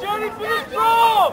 Journey for the draw!